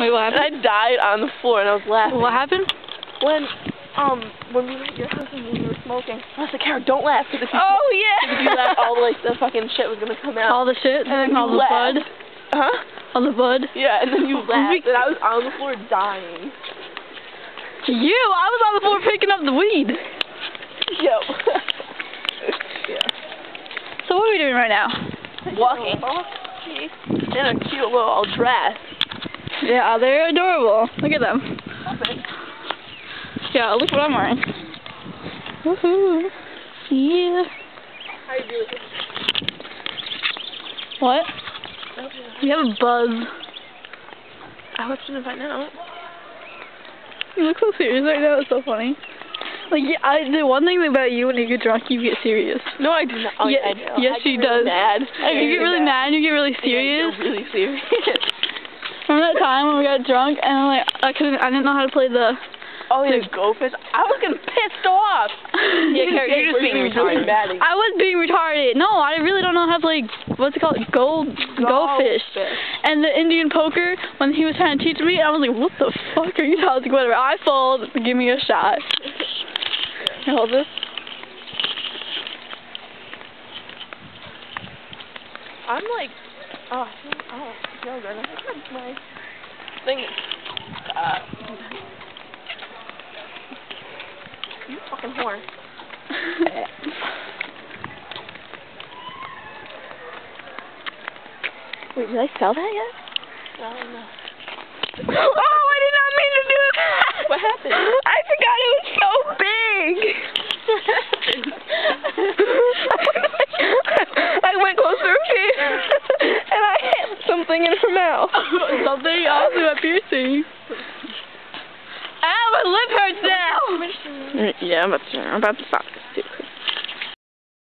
Wait, what And I died on the floor and I was laughing. What happened? When, um, when we were at your house and we were smoking, I was like, Kara, don't laugh because if you, Oh if you laugh, all the, like, the fucking shit was gonna come out. All the shit, and then all you the laughed. bud, Huh? all the bud. Yeah, and then you laughed, and I was on the floor dying. You, I was on the floor picking up the weed. Yo. yeah. So what are we doing right now? Walking. In a cute little dress. Yeah, they're adorable. Look at them. Yeah, look what I'm wearing. Woohoo. Yeah. How you doing? What? You have a buzz. I hope you find out. You look so serious right now. It's so funny. Like, yeah, I, the one thing about you when you get drunk, you get serious. No, I do not. Oh, Yeah, I know. yes, I get she really does. Mad. I you get really mad. You get really serious. I get really serious. Remember that time when we got drunk and I'm like I couldn't, I didn't know how to play the. oh, yeah, go fish. I was getting pissed off. Yeah, Kara, you're just being retarded. I was being retarded. No, I really don't know how to play. What's it called? Gold go fish. And the Indian poker, when he was trying to teach me, I was like, what the fuck are you talking about? Whatever. I fold, give me a shot. Can I hold this? I'm like, oh, oh, feel good. I that's my thing. Uh, you fucking whore. Wait, did I spell that yet? I don't know. oh, I did not mean to do that. What happened? I forgot it was so big. I went closer okay, and I hit something in her mouth. Something else in a piercing. Ow, my lip hurts now. Mm, yeah, I'm about to, I'm about to stop this too.